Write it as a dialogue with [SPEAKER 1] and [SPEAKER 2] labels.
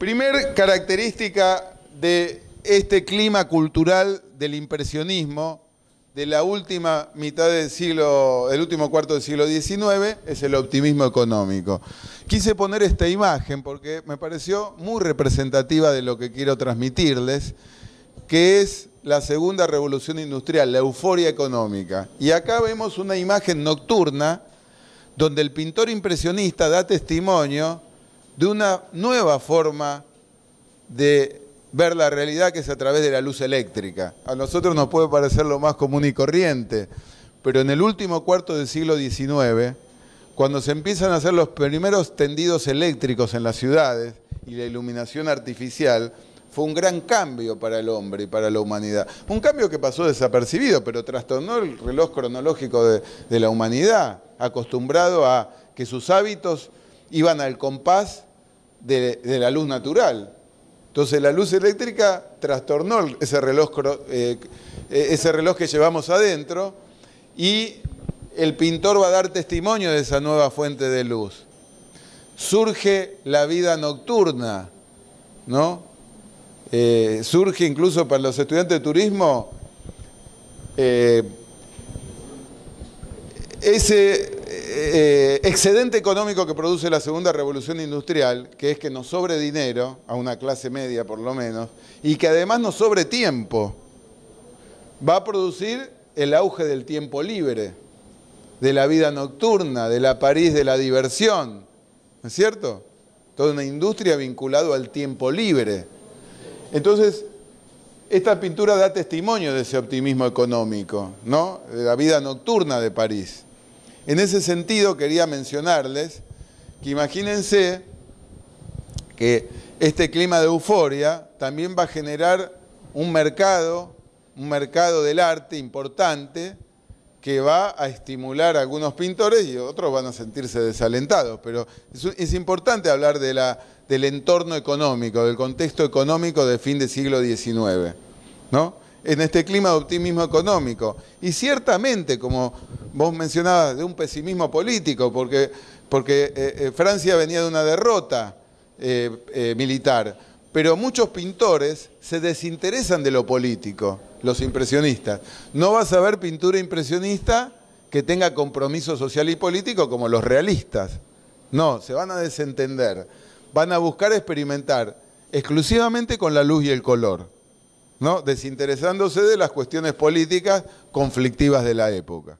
[SPEAKER 1] Primer característica de este clima cultural del impresionismo de la última mitad del siglo, el último cuarto del siglo XIX, es el optimismo económico. Quise poner esta imagen porque me pareció muy representativa de lo que quiero transmitirles, que es la segunda revolución industrial, la euforia económica. Y acá vemos una imagen nocturna donde el pintor impresionista da testimonio de una nueva forma de ver la realidad que es a través de la luz eléctrica. A nosotros nos puede parecer lo más común y corriente, pero en el último cuarto del siglo XIX, cuando se empiezan a hacer los primeros tendidos eléctricos en las ciudades y la iluminación artificial, fue un gran cambio para el hombre y para la humanidad. Un cambio que pasó desapercibido, pero trastornó el reloj cronológico de, la humanidad, acostumbrado a que sus hábitos iban al compás de la luz natural. Entonces la luz eléctrica trastornó ese reloj, eh, ese reloj que llevamos adentro y el pintor va a dar testimonio de esa nueva fuente de luz. Surge la vida nocturna, ¿no? Eh, surge incluso para los estudiantes de turismo eh, ese eh, excedente económico que produce la segunda revolución industrial, que es que nos sobre dinero, a una clase media por lo menos, y que además nos sobre tiempo, va a producir el auge del tiempo libre, de la vida nocturna, de la París de la diversión, ¿no es cierto? Toda una industria vinculada al tiempo libre. Entonces, esta pintura da testimonio de ese optimismo económico, ¿no? De la vida nocturna de París. En ese sentido quería mencionarles que imagínense que este clima de euforia también va a generar un mercado, un mercado del arte importante que va a estimular a algunos pintores y otros van a sentirse desalentados. Pero es, importante hablar de la, del entorno económico, del contexto económico de fin del siglo XIX. ¿no? En este clima de optimismo económico. Y ciertamente, como vos mencionabas, de un pesimismo político, porque, eh, eh, Francia venía de una derrota eh, militar, pero muchos pintores se desinteresan de lo político, los impresionistas. No vas a ver pintura impresionista que tenga compromiso social y político como los realistas. No, se van a desentender. Van a buscar experimentar exclusivamente con la luz y el color. ¿No? desinteresándose de las cuestiones políticas conflictivas de la época.